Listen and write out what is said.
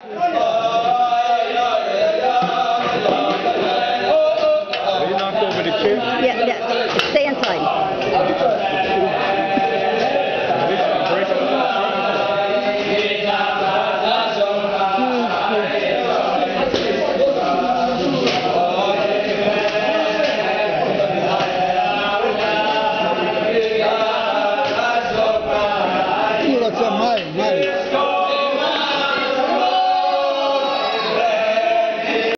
You over the? Yeah, yeah.